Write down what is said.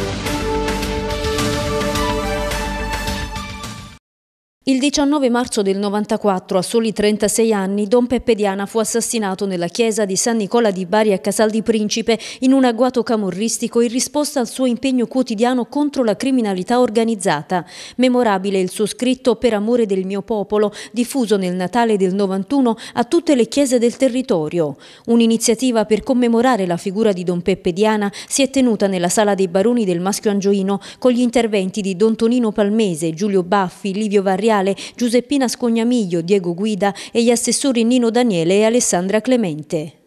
Thank you. Il 19 marzo del 94, a soli 36 anni, Don Peppe Diana fu assassinato nella chiesa di San Nicola di Bari a Casal di Principe in un agguato camorristico in risposta al suo impegno quotidiano contro la criminalità organizzata. Memorabile il suo scritto Per amore del mio popolo, diffuso nel Natale del 91 a tutte le chiese del territorio. Un'iniziativa per commemorare la figura di Don Peppe Diana si è tenuta nella Sala dei Baroni del Maschio Angioino con gli interventi di Don Tonino Palmese, Giulio Baffi, Livio Varriale Mondiale, Giuseppina Scognamiglio, Diego Guida e gli assessori Nino Daniele e Alessandra Clemente.